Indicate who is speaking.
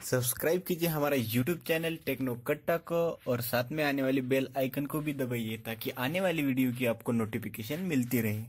Speaker 1: Subscribe कीजिए हमारा YouTube channel techno कट्टा को और साथ में आने वाली बेल आइकन को भी दबाइए ताकि आने वाली वीडियो की आपको नोटिफिकेशन मिलती रहे।